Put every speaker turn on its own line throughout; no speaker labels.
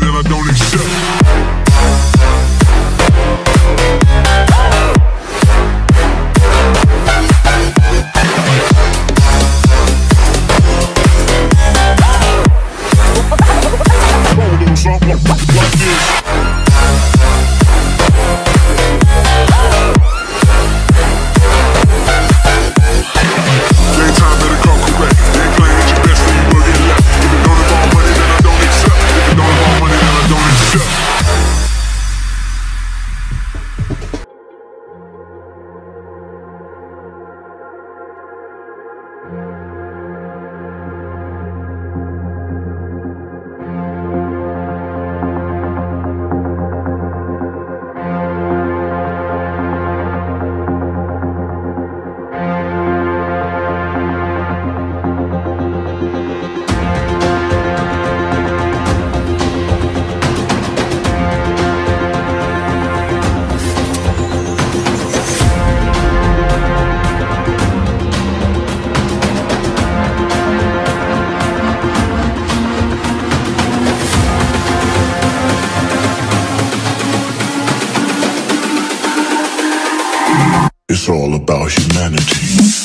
me
that I about humanity.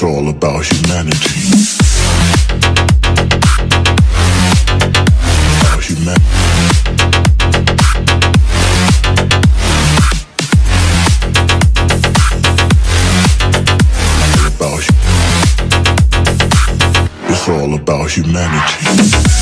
It's all about humanity. Human- It's all about humanity.